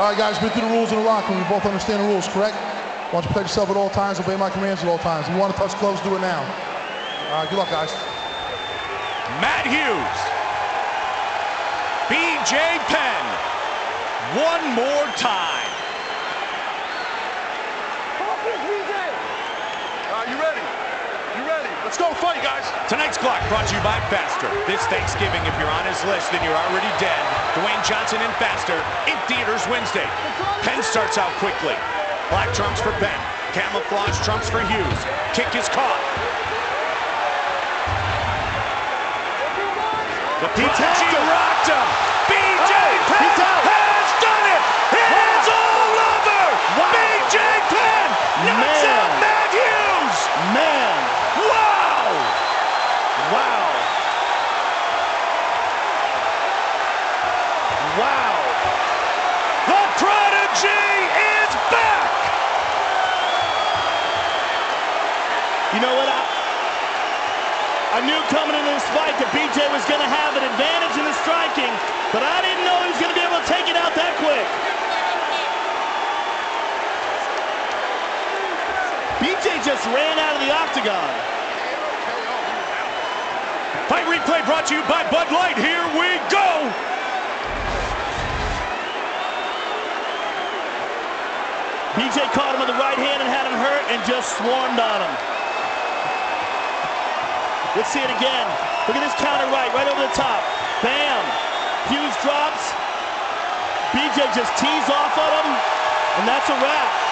All right, guys, been through the rules in the locker room. We both understand the rules, correct? Why don't you protect yourself at all times, obey my commands at all times. If you want to touch gloves, do it now. All right, good luck, guys. Matt Hughes. BJ Penn. One more time. Are you ready? You ready? Let's go fight, guys. Tonight's clock brought to you by Faster. This Thanksgiving, if you're on his list, then you're already dead. Dwayne Johnson and Faster in theaters Wednesday. Penn starts out quickly. Black trumps for Penn. Camouflage trumps for Hughes. Kick is caught. The prodigy rocked him. Wow. The prodigy is back. You know what? I, I knew coming into this fight that BJ was going to have an advantage in the striking, but I didn't know he was going to be able to take it out that quick. BJ just ran out of the octagon. Fight replay brought to you by Bud Light. Here we go. BJ caught him with the right hand and had him hurt and just swarmed on him. Let's see it again. Look at this counter right, right over the top. Bam! Hughes drops. BJ just tees off of him, and that's a wrap.